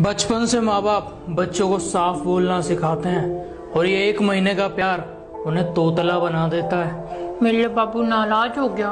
बचपन से माँ बाप बच्चों को साफ़ बोलना सिखाते हैं और ये एक महीने का प्यार उन्हें तोतला बना देता है। मेरे लिए बाबू नाराज़ हो गया।